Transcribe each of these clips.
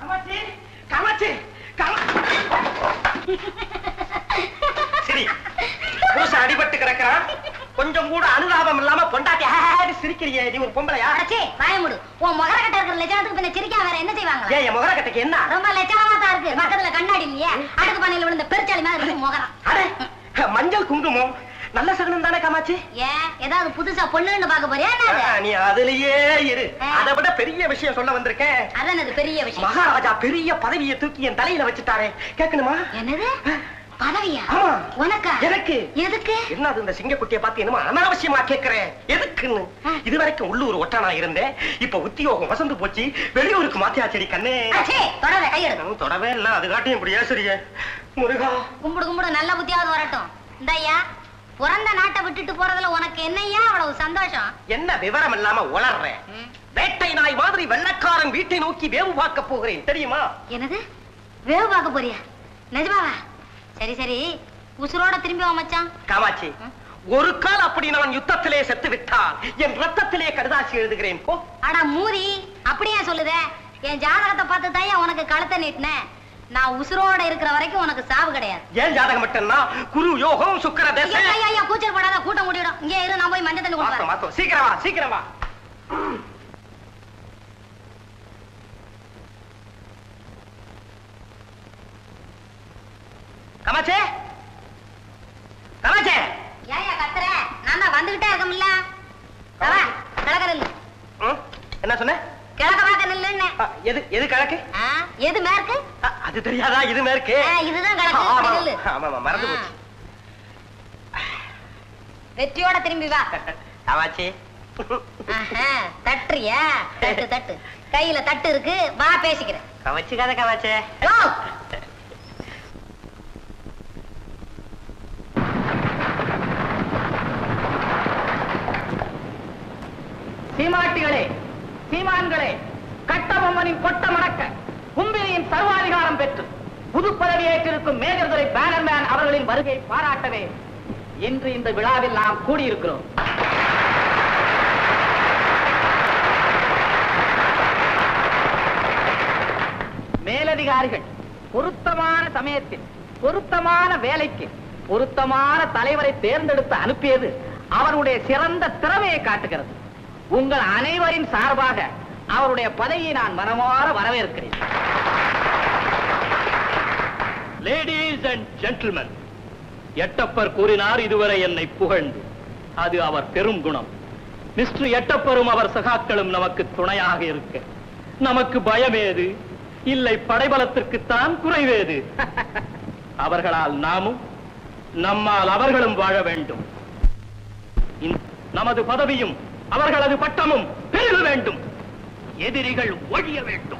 Kamakshi Kamakshi gamma சரி. புருஷன் அடிபட்டு கிடக்கிறான் கொஞ்சம் கூட அனுதாபம் இல்லாம பொண்டாட்டி சிரிக்கிறியே. நீ ஒரு பொம்பளையா? வாயமுடு உன் முகர கட்ட இருக்கிற லட்சணத்துக்கு பின்ன சிரிக்கா வேற என்ன செய்வாங்க ஏன் என் முகர கட்டைக்கு என்ன? ரொம்ப லட்சணமா தான் இருக்கு. பக்கத்துல கண்ணாடி இல்லையே? அடுக்கு பண்ணையில விழுந்த பெருச்சாளி மாதிரி இருக்கு முகரம். அடே மஞ்சள் குங்குமம். நல்ல சகுனம் தானே காமாட்சி? ஏன்? ஏதாவது புதுசா பொண்ணுன்னு பார்க்க போறியா நீ அதுலயே இரு. அதை விட பெரிய விஷயம் சொல்ல வந்திருக்கேன். அதான் அது பெரிய விஷயம். மகாராஜா பெரிய பதவியை தூக்கி என் தலையில வச்சுட்டாரே. கேட்கணுமா? என்னது? பதவியா. உனக்கா? எனக்கு. எதுக்கு? என்ன அது இந்த சிங்கக்குட்டியை பார்த்து என்னமோ அனாவசியமா கேக்குறேன் எதுக்குன்னு. இது வரைக்கும் உள்ளூர் ஒட்டனா இருந்தேன். இப்ப உத்தியோகம் வசந்து போச்சு. வெளியூருக்கு மாத்தியாச்சடி கண்ணே. தொடாத கையெடு தொடவே இல்ல. அது காட்டியும் இப்படி ஏசுறியே முருகா. கும்பிடு கும்பிடு நல்ல புத்தியாவது வரட்டும். இந்தய்யா. பிறந்த நாட்டை விட்டுட்டு போறதுல உனக்கு என்னய்யா அவ்வளவு சந்தோஷம்? என்ன விவரம் இல்லாம உளர்றேன். வேட்டை நாய் மாதிரி வெள்ளக்காரன் வீட்டை நோக்கி வேவு பார்க்க போகிறேன் தெரியுமா? என்னது? வேவு பார்க்க போறியா? நிஜமாவா? சரி சரி. உசுரோட திரும்பி வா மச்சான். காமாட்சி. ஒரு கால் அப்படி நான் யுத்தத்திலே செத்து விட்டால் என் ரத்தத்திலே கடுதாசி எழுதுகிறேன் போ. அட மூதி அப்படியே சொல்லுத? என் ஜாதகத்தை பார்த்து தான் உனக்கு கழுத்தை நீட்டினேன். நான் உசுரோட இருக்கிற வரைக்கும் உனக்கு சாவு கிடையாது. ஏன் ஜாதகம் மட்டும்னா? குரு யோகம் சுக்கர தேசம் ஐயா, ஐயா, கூச்சல் படாத கூட்டம் கூட்டிடும். இங்கே இரு நான் போய் மஞ்சள் தண்ணி வரேன். மாத்தம் சீக்கிரம் சீக்கிரம் கமாச்சே கமாச்சே ஏன்யா கத்துற? நான் வந்துகிட்டே இருக்கமில்ல ம், என்ன சொன்ன? கிழக்க பார்க்க நில்லுன்னு எது எது கிழக்கு? எது மேற்கு? அது தெரியாதா? இது மேற்கு? இதுதான் கிழக்கு. ஆமா, மறந்து. போச்சு. வெற்றியோட திரும்பி வா. ஆஹா, தட்டுறியா? தட்டு தட்டு. கையில தட்டு இருக்கு. வா பேசிக்கிறேன். கவச்சுக்காத கமாச்சே ஓ, சீமாட்டிகளே சீமான்களே கட்டபொம்மனின் கொட்ட மடக்க கும்பினியின் சர்வாதிகாரம் பெற்று புது பதவியேற்றிருக்கும் மேஜர் பேனர்மேன் அவர்களின் வருகை பாராட்டவே இன்று இந்த விழாவில் நாம் கூடியிருக்கிறோம். மேலதிகாரிகள் பொருத்தமான சமயத்தில் பொருத்தமான வேலைக்கு பொருத்தமான தலைவரை தேர்ந்தெடுத்து அனுப்பியது அவருடைய சிறந்த திறமையை காட்டுகிறது. உங்கள் அனைவரின் சார்பாக அவருடைய பதவியை நான் மனமாற வரவேற்கிறேன். லேடிஸ் அண்ட் ஜென்டில்மன் எட்டப்பர் கூறினார் இதுவரை என்னை புகழ்ந்து. அது அவர் பெரும் குணம். மிஸ்டர் எட்டப்பரும் அவர் சகாக்களும் நமக்கு துணையாக இருக்க. நமக்கு பயமேது? இல்லை படைபலத்திற்குத்தான் குறைவேது? அவர்களால் நாமும் நம்மால் அவர்களும் வாழ வேண்டும். நமது பதவியும் அவர்களது பட்டமும் பெருக வேண்டும். எதிரிகள் ஒழிய வேண்டும்.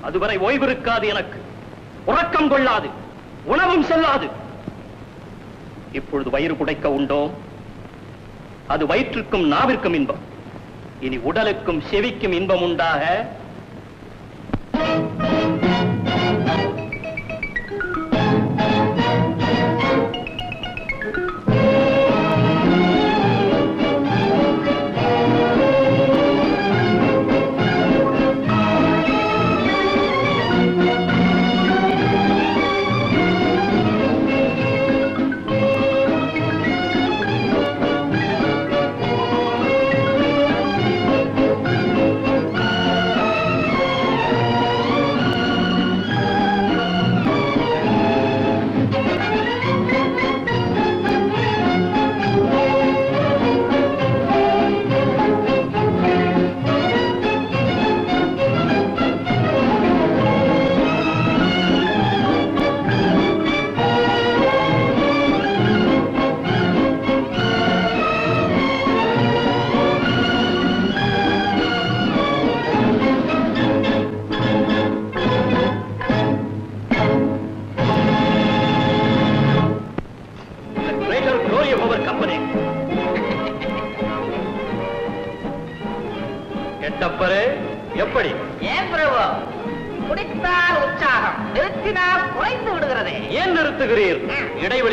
அதுவரை ஓய்விருக்காது எனக்கு. உறக்கம் கொள்ளாது. உணவும் செல்லாது. இப்பொழுது வயிறு குடைக்க உண்டோ அது வயிற்றுக்கும் நாவிற்கும் இன்பம். இனி உடலுக்கும் செவிக்கும் இன்பம் உண்டாக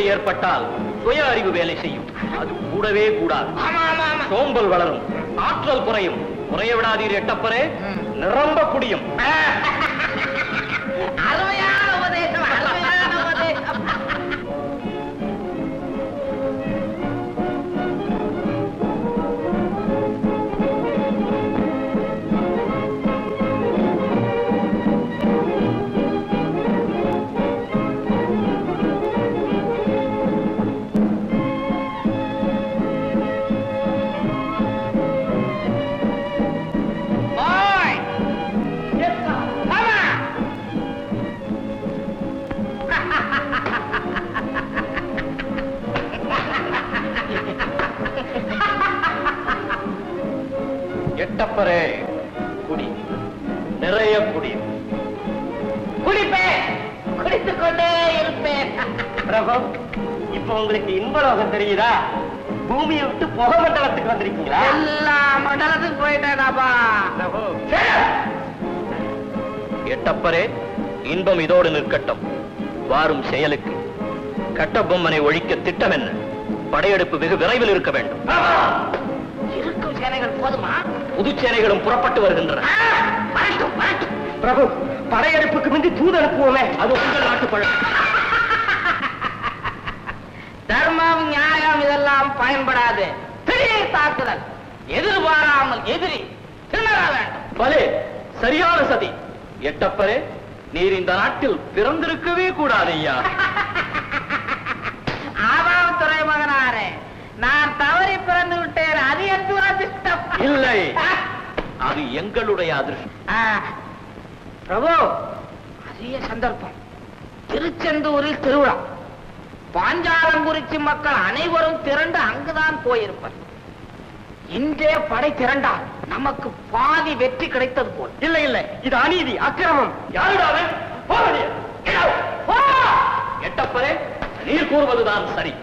இடைவெளி ஏற்பட்டால் சுய அறிவு வேலை செய்யும். அது கூடவே கூடாது. சோம்பல் வளரும். ஆற்றல் குறையும். குறைய விடாதீர் எட்டப்பரே. நிரம்ப குடியும். அருமையான எட்டப்பரே குடி. நிறைய குடி. குடிப்பேன். குடித்துக் கொண்டே இருப்பேன். பிரபு இப்ப உங்களுக்கு இன்பலோகம் தெரியுதா? பூமியை விட்டு புகை மண்டலத்துக்கு வந்திருக்கீங்களா? எல்லா மண்டலத்துக்கு போயிட்டேனாப்பா பிரபு. எட்டப்பரே இன்பம் இதோடு நிற்கட்டும். வாரும் செயலுக்கு. கட்டபொம்மனை ஒழிக்க திட்டம் என்ன படையெடுப்பு வெகு விரைவில் இருக்க வேண்டும். இருக்கும் சேனைகள் போதுமா? புதுச்சேனைகளும் புறப்பட்டு வருகின்றன. பிரபு படையெடுப்புக்கு முந்தி தூது அனுப்புவோமே. அது உங்கள் நாட்டு பழக்கம். தர்மம் நியாயம் இதெல்லாம் பயன்படாது. திடீர் தாக்குதல். எதிர்பாராமல் எதிரி திணற வேண்டும். பலே சரியான சதி. எட்டப்பரே நீர் இந்த நாட்டில் பிறந்திருக்கவே கூடாது ஐயா. ஆமாம் துறைமகனாரே. நான் தவறி பிறந்து விட்டேன் அது என் துரதிர்ஷ்டம். இல்லை. அது எங்களுடைய அதிர்ஷ்டம். பிரபு அரிய சந்தர்ப்பம். திருச்செந்தூரில் திருவிழா. பாஞ்சாலங்குறிச்சி மக்கள் அனைவரும் திரண்டு அங்குதான் போயிருப்பர். இன்றே படை திரண்டால் நமக்கு பாதி வெற்றி கிடைத்தது போல். இல்ல இல்ல. இது அநீதி அக்கிரமம். யாருடாவே எட்டப்பரே நீர் கூறுவதுதான் சரி.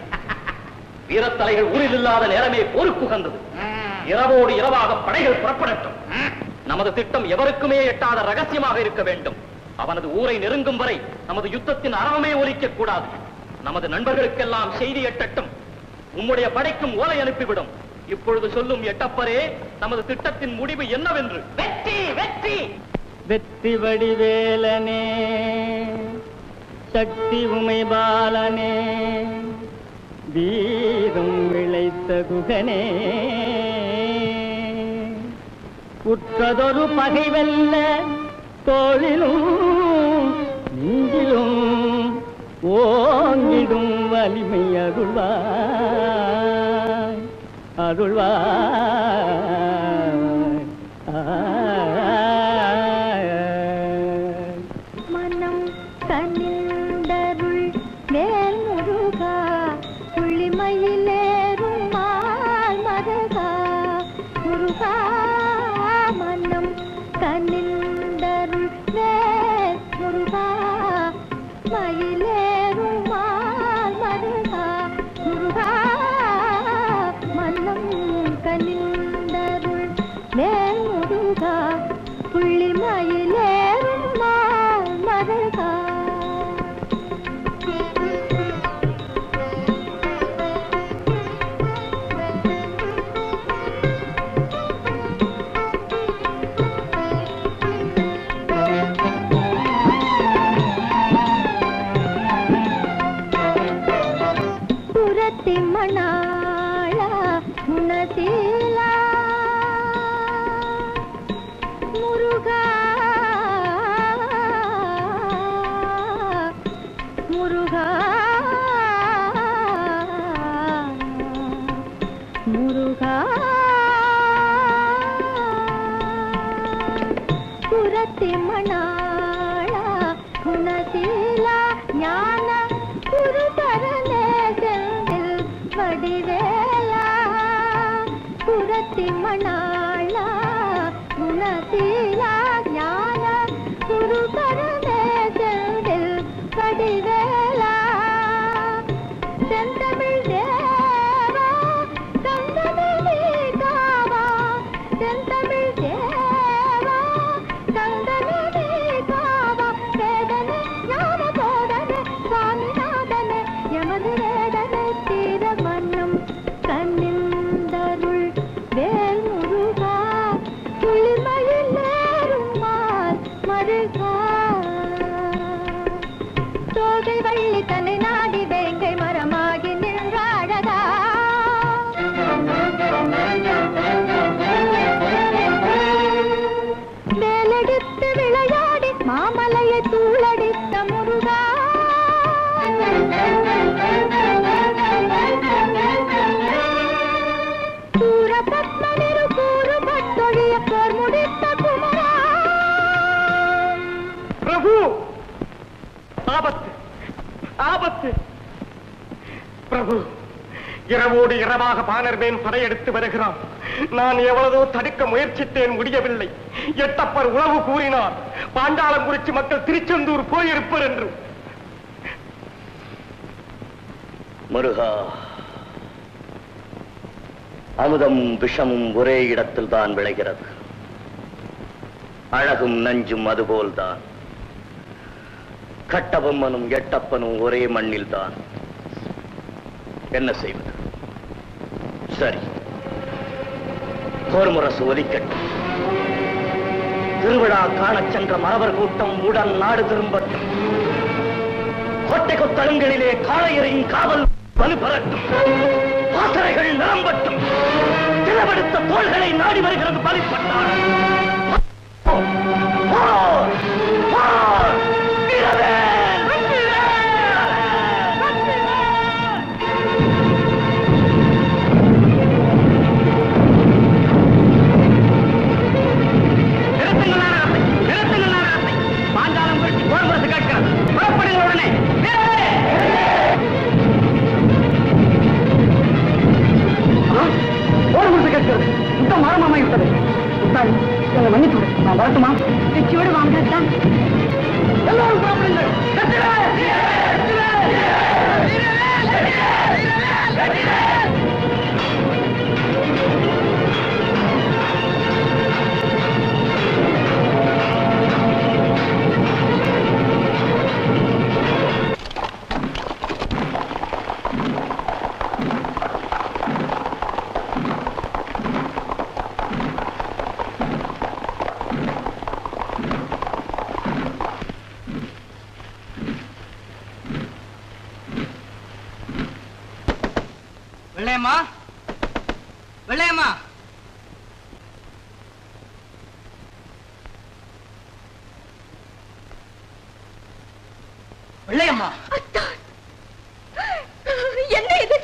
வீரத்தலைகள் ஊரில் இல்லாத நேரமே போருக்கு உகந்தது. இரவோடு இரவாக படைகள் புறப்படட்டும். நமது திட்டம் எவருக்குமே எட்டாத ரகசியமாக இருக்க வேண்டும். அவனது ஊரை நெருங்கும் வரை நமது யுத்தத்தின் அறவமே ஒலிக்க கூடாது. நமது நண்பர்களுக்கெல்லாம் செய்தி எட்டட்டும். உம்முடைய படைக்கும் ஓலை அனுப்பிவிடும். இப்பொழுது சொல்லும் எட்டப்பரே நமது திட்டத்தின் முடிவு என்னவென்று? வெற்றி வெற்றி! வெற்றி வடிவேலனே சக்தி உமை பாலனே வீரம் விளைத்த குகனே. உற்றதொரு பகைவல்ல தோளிலும் நெஞ்சிலும் ஓங்கிடும் வலிமை அருள்வாய். அருள்வாய். புறத்தி மணாளா இரவோடு இரவாக பானர்மேன் படையெடுத்து வருகிறான் நான் எவ்வளவோ தடுக்க முயற்சித்தேன் முடியவில்லை. எட்டப்பர் உளவு கூறினார் பாண்டாளங்குறிச்சி மக்கள் திருச்செந்தூர் போயிருப்பர் என்று. முருகா அமுதம் விஷமும் ஒரே இடத்தில் தான் விளைகிறது. அழகும் நஞ்சும் அதுபோல்தான். கட்டபொம்மனும் எட்டப்பனும் ஒரே மண்ணில் தான் என்ன செய்வது? சரி. கோர்முரசு ஒலிக்கட்டும். திருவிழா காணச் சென்ற மரவர் கூட்டம் உடன் நாடு திரும்பட்டும். கோட்டை கொத்தளங்களிலே காளையரின் காவல் வலுப்பெறட்டும் பாசறைகள் நிரம்பட்டும். திறவெடுத்த தோள்களை நாடி வருகிறது பலிப்பட்டார். வெள்ளையம்மா என்ன இது?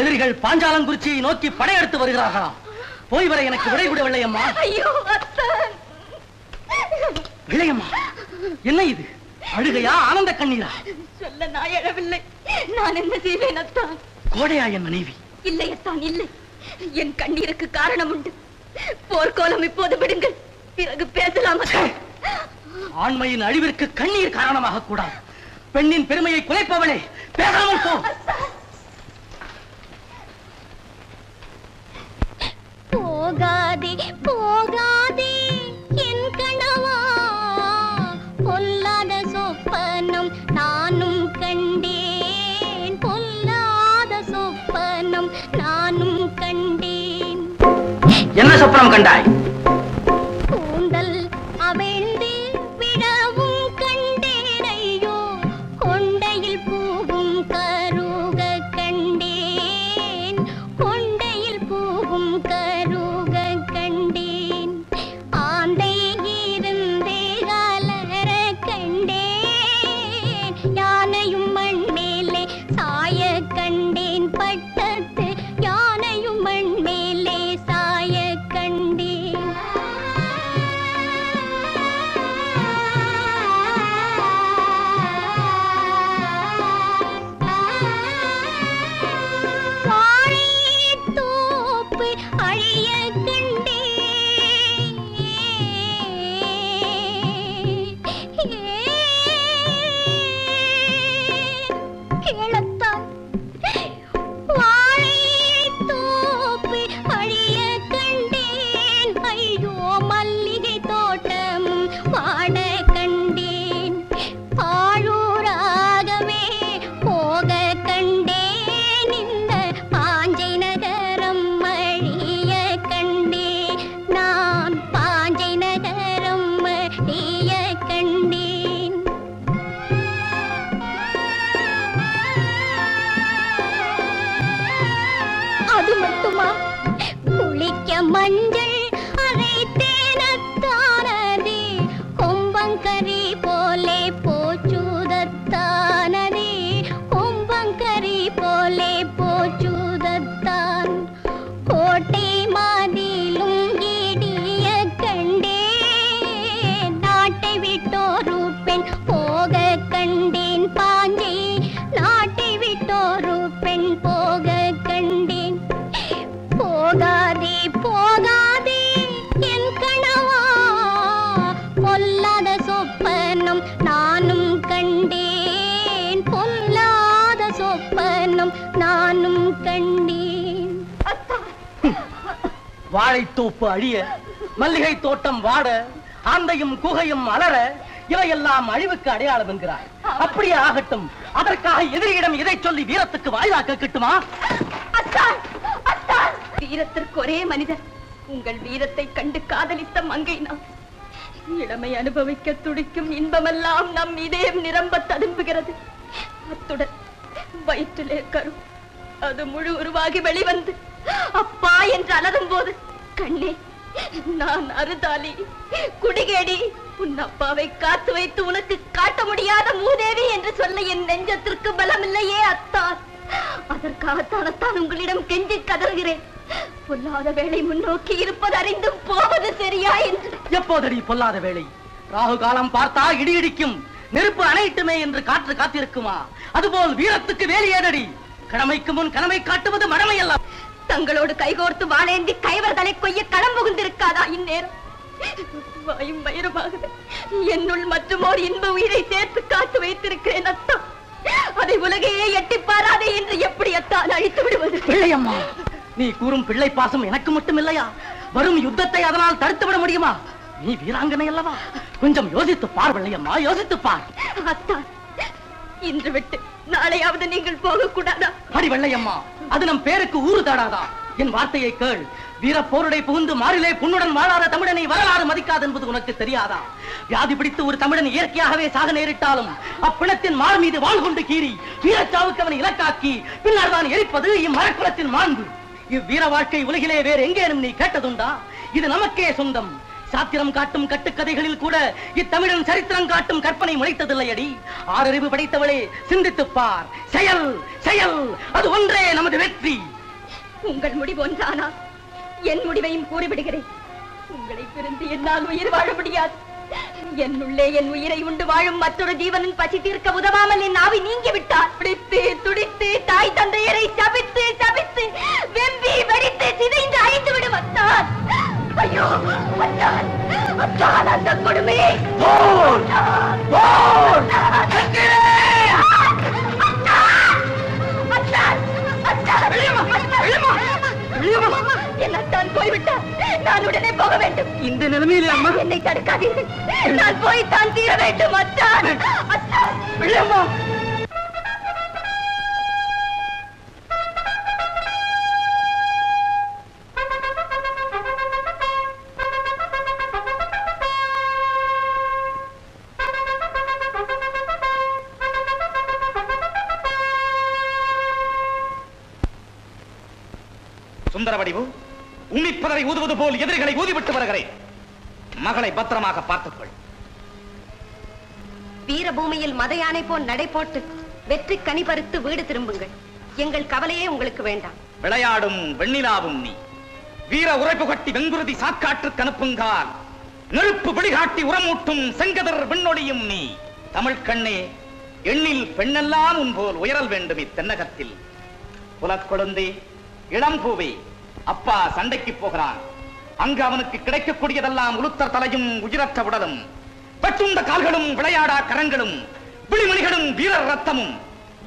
எதிரிகள் பாஞ்சாலங்குறிச்சியை நோக்கி படையெடுத்து வருகிறார்களாம் போய் வர எனக்கு விடை கொடு வெள்ளையம்மா ஐயோ வெள்ளையம்மா என்ன இது? அழுகையா ஆனந்த கண்ணீரா? சொல்ல நான் எழவில்லை. நான் என்ன செய்வேன் அத்தான் கோடையா என் மனைவி. இல்லை அத்தான் இல்லை. என் கண்ணீருக்கு காரணம் உண்டு. போர்க்கோலம் இப்போது விடுங்கள். பிறகு பேசலாம். ஆண்மையின் அழிவிற்கு கண்ணீர் காரணமாக கூடாது. பெண்ணின் பெருமையை குலைப்பவளே பேசாமல் போ. போகாதே போகாதே என் கணவா பொல்லாத சொப்பனம் நானும் கண்டேன். பொல்லாத சொப்பனம் நானும் கண்டேன். என்ன சொப்பனம் கண்டாய்? வாழைத்தோப்பு அழிய மல்லிகை தோட்டம் வாட ஆந்தையும் குகையும் அலற இவையெல்லாம் அழிவுக்கு அடையாளம் என்கிறார் அப்படியே ஆகட்டும். அதற்காக எதிரியிடம் இதை சொல்லி வீரத்துக்கு வாயிலாக்க கிட்டுமா வீரத்திற்கு ஒரே மனிதர் உங்கள் வீரத்தை கண்டு காதலித்த மங்கை நாம். இளமை அனுபவிக்க துடிக்கும் இன்பமெல்லாம் நம் இதயம் நிரம்ப ததும்புகிறது. அத்துடன் வயிற்றிலே கரு அது முழு உருவாகி வெளிவந்து அப்பா என்று அலறும் போது கண்ணே நான் அருதாளி. குடிகேடி உன் அப்பாவை காத்து வைத்து உனக்கு காட்ட முடியாத மூதேவி என்று சொல்ல என் நெஞ்சத்திற்கு பலமில்லையே அத்தான் அதற்காகத்தானத்தான் உங்களிடம் கெஞ்சி கதறுகிறேன். பொல்லாத வேலை முன்னோக்கி இருப்பது அறிந்தும் போவது சரியா என்று. எப்போதடி பொல்லாத வேளை? ராகு காலம் பார்த்தா இடி இடிக்கும். நெருப்பு அணையிட்டுமே என்று காற்று காத்திருக்குமா? அதுபோல் வீரத்துக்கு வேலி ஏதடி? கடமைக்கு முன் கடமை காட்டுவது மடமை அல்ல தங்களோடு கைகோர்த்து வாழேந்தி கைவர் தலை கொய்ய களம் புகுந்திருக்காதா இந்நேரம்? வாயும் வயிறுமாக என்னுள் மற்றுமோர் இன்ப உயிரை சேர்த்து காத்து வைத்திருக்கிறேன் அத்தா. அதை உலகையே எட்டி பாராதே என்று எப்படி அத்தான் அழித்து விடுவது? பிள்ளையம்மா நீ கூறும் பிள்ளை பாசம் எனக்கு மட்டும் இல்லையா வரும் யுத்தத்தை அதனால் தடுத்து விட முடியுமா? நீ வீராங்கனை அல்லவா? கொஞ்சம் யோசித்து பார் பிள்ளையம்மா யோசித்து பார். அத்தான். இன்று விட்டு நாளையாவது நீங்கள் போகக்கூடாதா? அடி வெள்ளையம்மா அது நம் பேருக்கு ஊறு தாடாதா? என் வார்த்தையை கேள். வீர போருடை புகுந்து மாறிலே புண்ணுடன் வாழாத தமிழனை வரலாறு மதிக்காது என்பது உனக்கு தெரியாதா? வியாதி பிடித்து ஒரு தமிழன் இயற்கையாகவே சாக நேரிட்டாலும் அப்பிணத்தின் மார் மீது வாழ் கொண்டு கீறி வீரச்சாவுக்கு அவனை இலக்காக்கி பின்னர் தான் எரிப்பது இம்மரக்குலத்தின் மாண்பு. இவ்வீர வாழ்க்கை உலகிலே வேறு எங்கேனும் நீ கேட்டதுண்டா? இது நமக்கே சொந்தம். சாத்திரம் காட்டும் கட்டுக்கதைகளில் கூட இத்தமிழன் சரித்திரம் காட்டும் கற்பனை முளைத்ததில்லையடி. ஆறறிவு படைத்தவளே சிந்தித்துப் பார். செயல் செயல் அது ஒன்றே நமது வெற்றி. உங்கள் முடிவு ஒன்றானா? என் முடிவையும் கூறிவிடுகிறேன். உங்களை பிரிந்து என்னால் உயிர் வாழ முடியாது. என்னுள்ளே என் உயிரை உண்டு வாழும் மற்றொரு ஜீவனின் பசி தீர்க்க உதவாமல் என் ஆவி நீங்கி விட்டார் துடித்து துடித்து தாய் தந்தையரை சபித்து சபித்து வெம்பி வெடித்து சிதைந்து அழிந்து விடும் அத்தான் ஐயோ அத்தான் அத்தான் அந்த போய்விட்டார். நான் உடனே போக வேண்டும். இந்த நிலைமையிலே அம்மா. என்னை தடுக்காதீர்கள். நான் போய் தான் தீர வேண்டும் அத்தான் அத்தான் உன்னிப்பதரை ஊதுவது போல் எதிரிகளை ஊதிவிட்டு வருகிறேன். மகளை பத்திரமாக பார்த்துக்கொள். வீரபூமியில் மத யானை போல் நடை போட்டு வெற்றி கனி பறித்து வீடு திரும்புங்கள். எங்கள் கவலையே உங்களுக்கு வேண்டாம். விளையாடும் வெண்ணிலாவும் நீ. வீர உரைப்பு கட்டி வெங்குருதி சாக்காற்றுக்கு அனுப்புங்கால். நெருப்பு விழிகாட்டி உரமூட்டும் செங்கதிர் விண்ணொளியும் நீ. தமிழ் கண்ணே எண்ணில் பெண்ணெல்லாம் உன் போல் உயரல் வேண்டும் இத்தென்னகத்தில். புலக்கொழுந்தே இளம் பூவே அப்பா சண்டைக்கு போகிறான். அங்கு அவனுக்கு கிடைக்கக்கூடியதெல்லாம் உளுத்தர் தலையும் உயிரற்ற உடலும் பட்டுண்ட கால்களும் விளையாடா கரங்களும் விழிமணிகளும் வீரர் ரத்தமும்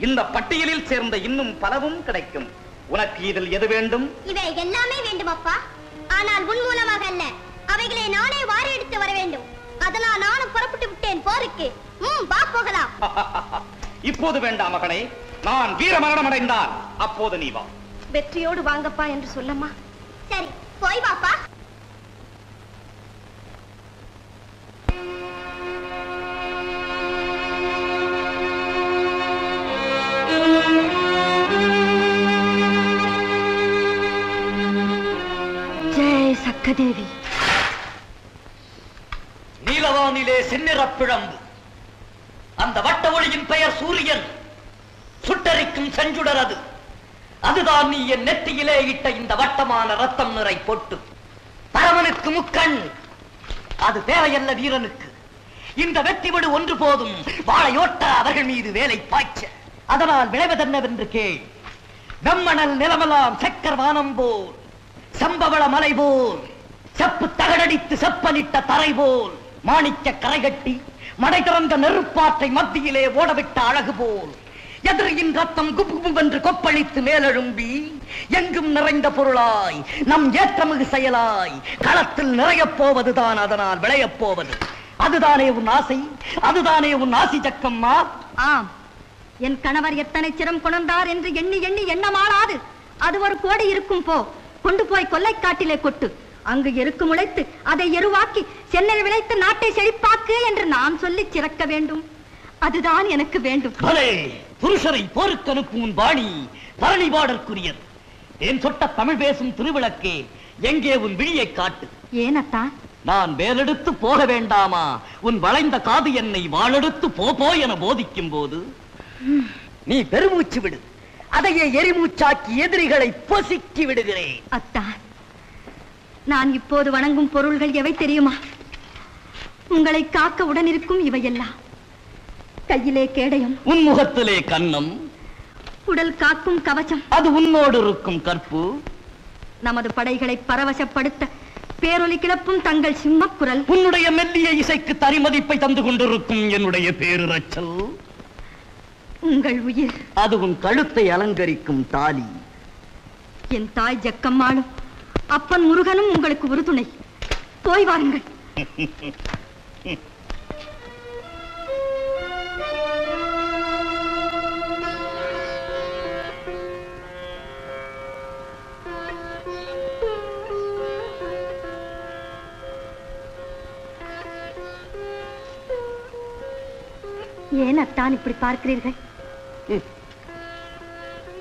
இந்த பட்டியலில் சேர்ந்த இன்னும் பலவும் கிடைக்கும். உனக்கு இதில் எது வேண்டும்? இவை எல்லாமே வேண்டும் அப்பா. ஆனால் உன் மூலமாக அல்ல. அவைகளை நானே வாரி எடுத்து வர வேண்டும். அதனால் நானும் புறப்பட்டு விட்டேன். போருக்கு. ம் வா போகலாம். இப்போது வேண்டாம் மகனே. நான் வீர மரணம் அடைந்தால் அப்போது நீ வா. வெற்றியோடு வாங்கப்பா என்று சொல்லம்மா. சரி போய் வாப்பா. ஜெய் சக்கதேவி நீலவானிலே செந்நிறப் பிழம்பு அந்த வட்ட ஒளியின் பெயர் சூரியன். சுட்டரிக்கும் செஞ்சுடர் அது. அதுதான் நீ என் நெற்றியிலே இட்ட இந்த வட்டமான ரத்தம் நிறை பொட்டு. பரமனுக்கு முக்கண். அது தேவையல்ல வீரனுக்கு. இந்த வெற்றி விடு ஒன்று போதும். வாழையோட்ட அவர்கள் மீது வேலை பாய்ச்ச. அதனால் விளைவதென்னவென்று கேள். நம்மணல் நிலமலாம் சக்கர் வானம் போல். சம்பவள மலை போல். செப்பு தகடடித்து செப்பனிட்ட தரை போல். மாணிக்க கரைகட்டி மடை திறந்த நெருப்பாற்றை மத்தியிலே ஓடவிட்ட அழகு போல். எதிரியின் ரத்தம் குபுகுபென்று கொப்பளித்து மேலெழும்பி எங்கும் நிறைந்த பொருளாய் நம் ஏற்றமிகு செயலாய் களத்தில் நிறையப் போவதுதான் அதனால் விளையப் போவது. அதுதானே உன் ஆசை? அதுதானே உன் ஆசி ஜக்கம்மா? ஆம். என் கணவர் எத்தனை சிரம் கொணர்ந்தார் என்று எண்ணி எண்ணி எண்ணமாளாது. அது ஒரு கோடி இருக்கும் போ. கொண்டு போய் கொல்லைக்காட்டிலே கொட்டு. அங்கு எருக்கு முளைத்து அதை எருவாக்கி சென்னையில் விளைத்து நாட்டை செழிப்பாக்கு என்று நான் சொல்லி சிறக்க வேண்டும். அதுதான் எனக்கு வேண்டும். புருஷரை போருக்கு அனுப்பும் உன் பாணி பரணி பாடற்குரியது என் சொட்ட தமிழ் பேசும் திருவிளக்கே எங்கே உன் விழியை காட்டு? ஏனத்தான் நான் வேலெடுத்து போக வேண்டாமா? உன் வளைந்த காது என்னை வாளெடுத்து போ போ என போதிக்கும் போது? நீ பெருமூச்சு விடு. அதையே எரிமூச்சாக்கி எதிரிகளை பொசுக்கி விடுகிறேன். அத்தான் நான் இப்போது வணங்கும் பொருள்கள் எவை தெரியுமா? உங்களை காக்க உடனிருக்கும் இவையெல்லாம். கையிலே கேடயம். உன் முகத்திலே கன்னம். உடல் காக்கும் கவசம். அது உன்னோடு இருக்கும் கற்பு. நமது படைகளை பரவசப்படுத்த பேரொலி கிளப்பும் தங்கள் சிம்மக்குரல். உன்னுடைய மெல்லிய இசைக்கு தனிமதிப்பை தந்து கொண்டிருக்கும் என்னுடைய பேருரச்சல். உங்கள் உயிர். அது உன் கழுத்தை அலங்கரிக்கும் தாலி. என் தாய் ஜக்கம்மாளும் அப்பன் முருகனும் உங்களுக்கு உறுதுணை. போய் வாருங்கள். ஏன் அத்தான் இப்படி பார்க்கிறீர்கள்?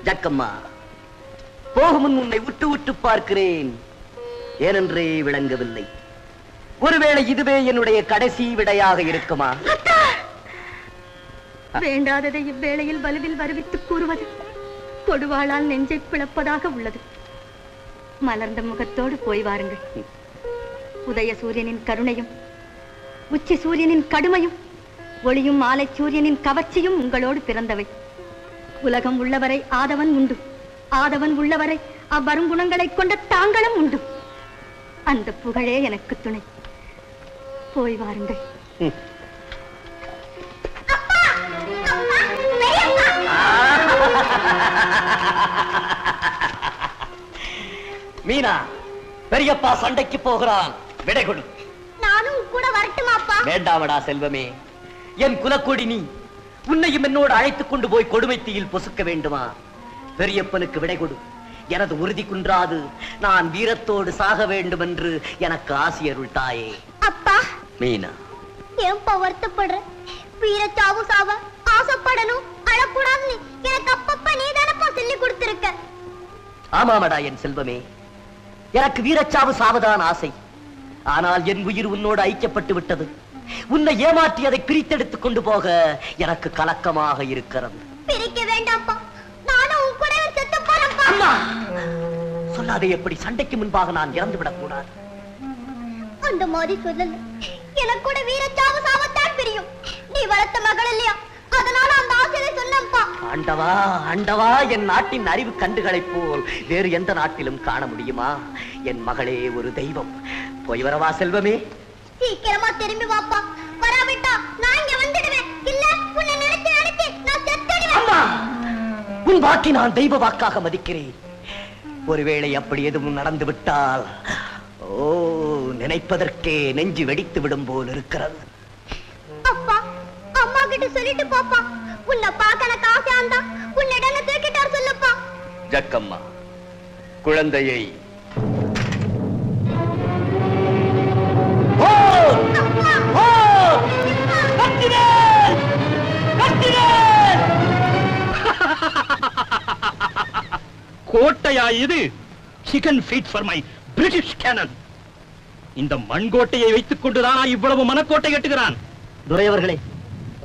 ஜக்கம்மா போகும் முன் உன்னை விட்டு விட்டு பார்க்கிறேன். ஏனென்றே விளங்கவில்லை. ஒருவேளை இதுவே என்னுடைய கடைசி விடையாக இருக்குமா? வேண்டாததை இவ்வேளையில் வலுவில் வருவித்துக் கூறுவது கொடுவாளால் நெஞ்சை பிளப்பதாக உள்ளது. மலர்ந்த முகத்தோடு போய் வாருங்கள். உதய சூரியனின் கருணையும் உச்சி சூரியனின் கடுமையும் ஒளியும் மாலை சூரியனின் கவர்ச்சியும் உங்களோடு பிறந்தவை. உலகம் உள்ளவரை ஆதவன் உண்டு. ஆதவன் உள்ளவரை அவ்வருங்குணங்களைக் கொண்ட தாங்களும் உண்டு. அந்த புகழே எனக்கு துணை. போய் வாருங்கள். மீனா பெரியப்பா சண்டைக்கு போகிறான். விடை கொடு. நானும் கூட வரட்டுமாப்பா? வேண்டாமடா செல்வமே. என் குலக்கொடி நீ. உன்னையும் என்னோடு அழைத்துக் கொண்டு போய் கொடுமை தீயில் பொசுக்க வேண்டுமா? பெரியப்பனுக்கு விடை கொடு. எனது உறுதி குன்றாது. நான் வீரத்தோடு சாக வேண்டும் என்று எனக்கு ஆசியருள் தாயே. அப்பா. மீனா. ஏன்பா வருத்தப்படுற வீரச்சாவு சாவ ஆசைப்படணும். அழக்கூடாதுன்னு எனக்கு அப்பப்ப நீ தானப்பா சொல்லி கொடுத்திருக்க. ஆமாமடா என் செல்வமே. எனக்கு வீரச்சாவு சாவதான் ஆசை. ஆனால் என் உயிர் உன்னோடு ஐக்கியப்பட்டு விட்டது. உன்னை ஏமாற்றி அதை பிரித்தெடுத்துக் கொண்டு போக எனக்கு கலக்கமாக இருக்கிறது. பிரிக்க வேண்டாம்ப்பா. நானும் உன் கூட செத்து போறேன்ப்பா. அம்மா! சொல்லாதே எப்படி சண்டைக்கு முன்பாக நான் இறந்து விடக் கூடாது அந்த மாதிரி சொல்லல. எனக்கு கூட வீரச்சாவு சாவத்தான் பிரியும். நீ வளர்த்த மகள் இல்லையா? அதனால அந்த ஆசையை சொன்னப்பா ஆண்டவா ஆண்டவா என் நாட்டின் அறிவு கண்டுகளைப் போல் வேறு எந்த நாட்டிலும் காண முடியுமா? என் மகளே ஒரு தெய்வம். போய் வரவா செல்வமே. சீக்கிரமா திரும்பி வாப்பா. வராவிட்டா நான் இங்க வந்துடுவேன். இல்ல உன்னை நினைச்சு நினைச்சு நான் செத்துடுவேன். அம்மா உன் வாக்கை நான் தெய்வ வாக்காக மதிக்கிறேன். ஒருவேளை அப்படி எதுவும் நடந்து விட்டால் ஓ நினைப்பதற்கே நெஞ்சு வெடித்து விடும் போல் இருக்கிறது. அப்பா அம்மா கிட்ட சொல்லிட்டு போப்பா. உன்னை பார்க்க எனக்கு ஆசையா இருந்தா உன்னிடம் தூக்கிட்டார் சொல்லுப்பா. ஜக்கம்மா குழந்தையை கோட்டையா இது? Chicken feed for my British cannon இந்த மண்கோட்டையை வைத்துக் கொண்டுதான் இவ்வளவு மனக்கோட்டை கட்டுகிறான்? துரையவர்களே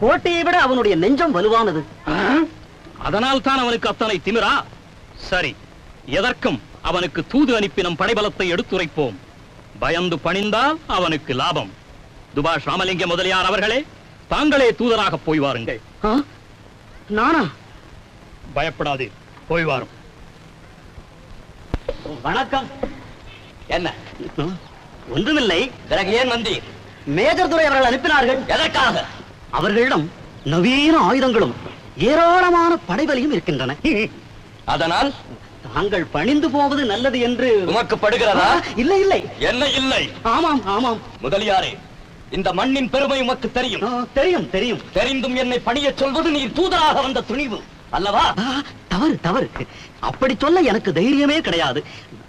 கோட்டையை விட அவனுடைய நெஞ்சம் வலுவானது. அதனால் தான் அவனுக்கு அத்தனை திமிரா? சரி எதற்கும் அவனுக்கு தூது அனுப்பி நம் படைபலத்தை எடுத்துரைப்போம். பயந்து பணிந்தால் அவனுக்கு லாபம். துபாஷ் ராமலிங்க முதலியார் அவர்களே தாங்களே தூதராக போய் வாருங்கள். நானா? பயப்படாதே போய் வாரும். வணக்கம். என்ன? ஒன்றுமில்லை. பிறகு ஏன் வந்தீர்? மேஜர் துரை அவர்கள் அனுப்பினார்கள். எதற்காக? அவர்களிடம் நவீன ஆயுதங்களும் ஏராளமான படைபலியும் இருக்கின்றன. அதனால்? தாங்கள் பணிந்து போவது நல்லது என்று உமக்கு படுகிறதா? இல்லை இல்லை. என்ன இல்லை? ஆமாம் ஆமாம். முதலியாரே இந்த மண்ணின் பெருமை உமக்கு தெரியும். தெரியும் தெரியும். தெரிந்தும் என்னை பணியச் சொல்வது நீர் தூதராக வந்த துணிவு. அல்லவா? தவறு தவறு. அப்படி சொல்ல எனக்கு தைரியமே கிடையாது.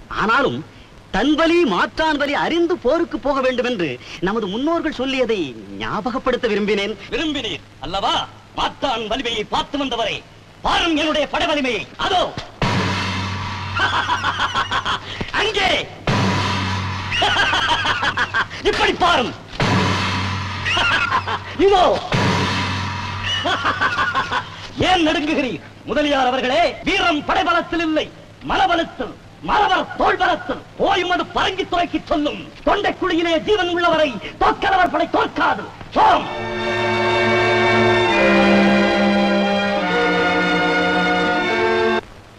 ஆனாலும் தன் வலி மாற்றான் வலி அறிந்து போருக்கு போக வேண்டும் என்று நமது முன்னோர்கள் சொல்லியதை ஞாபகப்படுத்த விரும்பினேன். விரும்பினீர் அல்லவா? மாத்தான் வலிமையை பார்த்து வந்தவரே பாரும் என்னுடைய படை வலிமையை. அதோ! அங்கே! இப்படி பாரும். இதோ! ஏன் நடுங்குகிறீர்? முதலியார் அவர்களே வீரம் படைபலத்தில் இல்லை. மனபலத்தில் மரவர் தோல்பலத்தில். ஓய்மது பரங்கி துறைக்கு சொல்லும். தொண்டை குழியிலே ஜீவன் உள்ளவரை தோற்கிறவர் படை தோற்காது. சோம்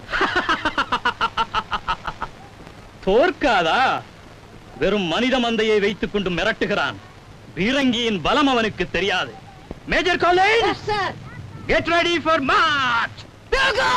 தோற்காதா? வெறும் மனித மந்தையை வைத்துக் கொண்டு மிரட்டுகிறான். பீரங்கியின் பலம் அவனுக்கு தெரியாது. Major college! Get ready for march ah